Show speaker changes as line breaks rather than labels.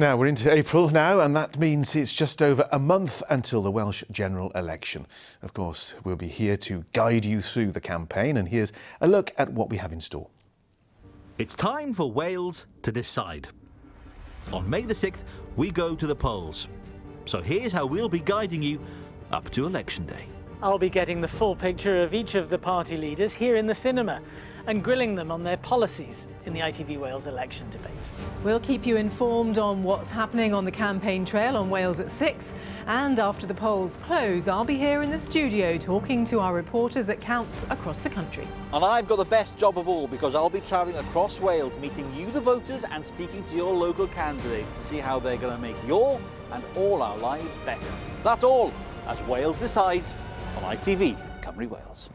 Now we're into April now, and that means it's just over a month until the Welsh general election. Of course, we'll be here to guide you through the campaign, and here's a look at what we have in store.
It's time for Wales to decide. On May the 6th, we go to the polls. So here's how we'll be guiding you up to election day.
I'll be getting the full picture of each of the party leaders here in the cinema and grilling them on their policies in the ITV Wales election debate.
We'll keep you informed on what's happening on the campaign trail on Wales at 6. And after the polls close, I'll be here in the studio talking to our reporters at counts across the country.
And I've got the best job of all because I'll be travelling across Wales, meeting you, the voters, and speaking to your local candidates to see how they're going to make your and all our lives better. That's all as Wales decides on ITV Cymru Wales.